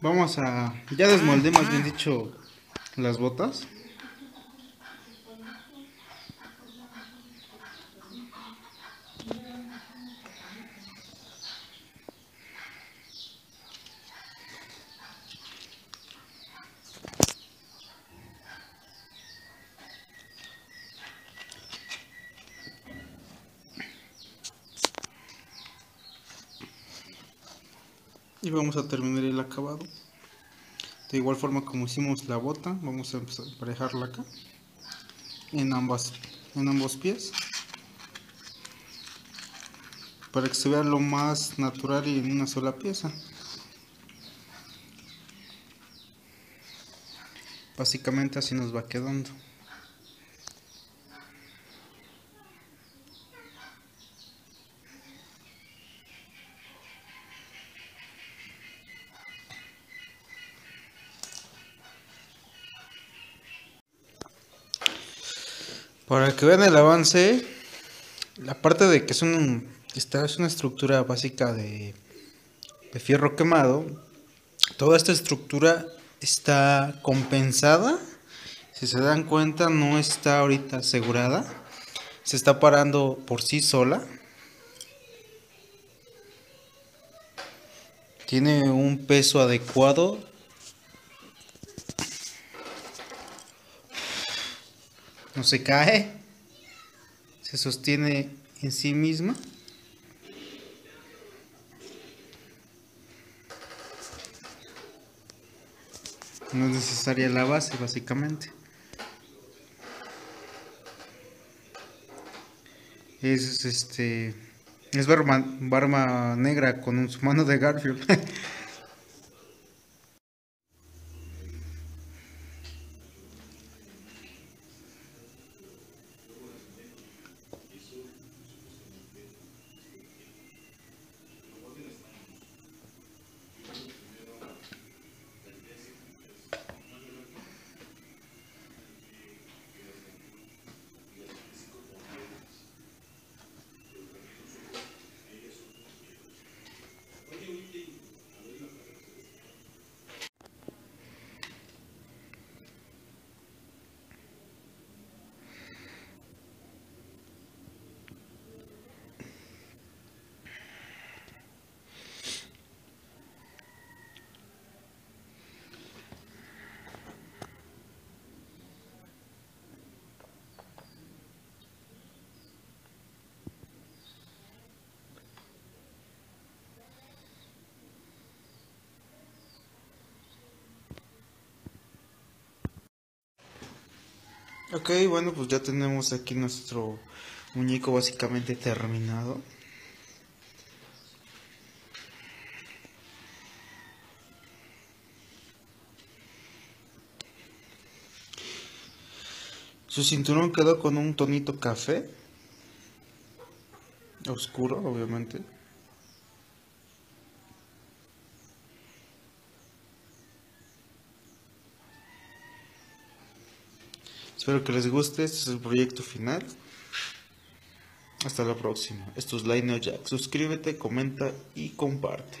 Vamos a... Ya desmoldé más bien dicho las botas. Y vamos a terminar el acabado. De igual forma como hicimos la bota vamos a empezar a emparejarla acá en ambas en ambos pies para que se vea lo más natural y en una sola pieza. Básicamente así nos va quedando Para que vean el avance, la parte de que es, un, esta es una estructura básica de, de fierro quemado, toda esta estructura está compensada. Si se dan cuenta, no está ahorita asegurada. Se está parando por sí sola. Tiene un peso adecuado no se cae, se sostiene en sí misma. No es necesaria la base, básicamente. Es este. Es barba, negra con un, mano de Garfield. Ok, bueno, pues ya tenemos aquí nuestro muñeco básicamente terminado. Su cinturón quedó con un tonito café. Oscuro, obviamente. Espero que les guste. Este es el proyecto final. Hasta la próxima. Esto es Line Jack. Suscríbete, comenta y comparte.